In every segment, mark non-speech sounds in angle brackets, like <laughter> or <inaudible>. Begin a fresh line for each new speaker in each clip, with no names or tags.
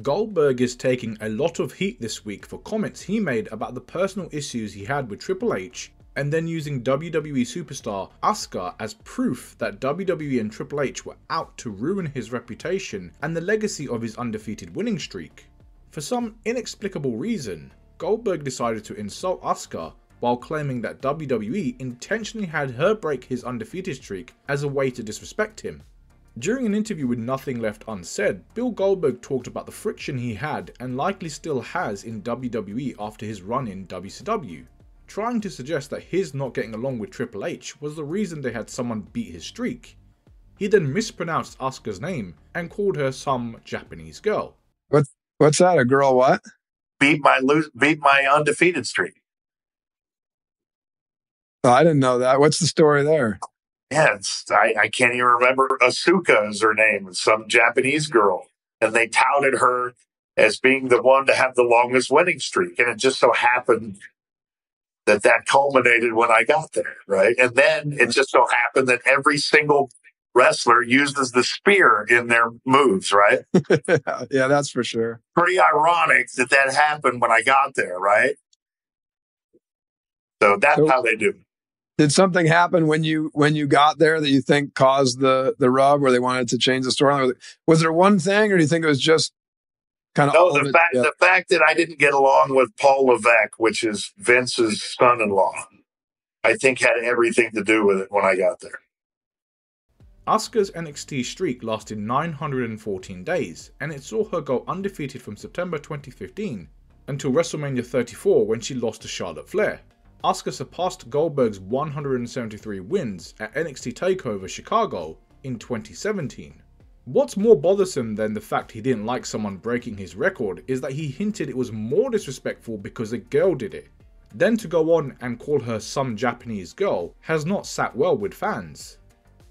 Goldberg is taking a lot of heat this week for comments he made about the personal issues he had with Triple H and then using WWE superstar Asuka as proof that WWE and Triple H were out to ruin his reputation and the legacy of his undefeated winning streak. For some inexplicable reason, Goldberg decided to insult Asuka while claiming that WWE intentionally had her break his undefeated streak as a way to disrespect him. During an interview with Nothing Left Unsaid, Bill Goldberg talked about the friction he had and likely still has in WWE after his run in WCW, trying to suggest that his not getting along with Triple H was the reason they had someone beat his streak. He then mispronounced Asuka's name and called her some Japanese girl.
What what's that? A girl what?
Beat my lose beat my undefeated streak.
Oh, I didn't know that. What's the story there?
Yeah, I, I can't even remember. Asuka is her name, some Japanese girl. And they touted her as being the one to have the longest winning streak. And it just so happened that that culminated when I got there, right? And then it just so happened that every single wrestler uses the spear in their moves, right? <laughs>
yeah, that's for sure.
Pretty ironic that that happened when I got there, right? So that's so, how they do.
Did something happen when you when you got there that you think caused the the rub, where they wanted to change the story? Was there one thing, or do you think it was just kind of
no? The fact the fact that I didn't get along with Paul Levesque, which is Vince's son-in-law, I think had everything to do with it when I got there.
Asuka's NXT streak lasted 914 days, and it saw her go undefeated from September 2015 until WrestleMania 34 when she lost to Charlotte Flair. Asuka surpassed Goldberg's 173 wins at NXT TakeOver Chicago in 2017. What's more bothersome than the fact he didn't like someone breaking his record is that he hinted it was more disrespectful because a girl did it. Then to go on and call her some Japanese girl has not sat well with fans.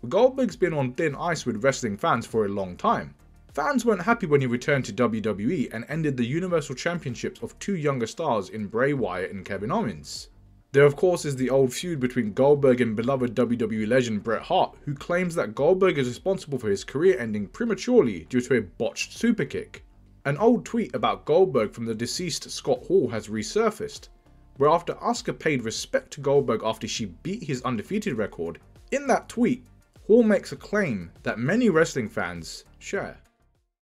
Goldberg's been on thin ice with wrestling fans for a long time. Fans weren't happy when he returned to WWE and ended the Universal Championships of two younger stars in Bray Wyatt and Kevin Owens. There of course is the old feud between Goldberg and beloved WWE legend Bret Hart, who claims that Goldberg is responsible for his career ending prematurely due to a botched superkick. An old tweet about Goldberg from the deceased Scott Hall has resurfaced, where after Asuka paid respect to Goldberg after she beat his undefeated record, in that tweet, Hall makes a claim that many wrestling fans share.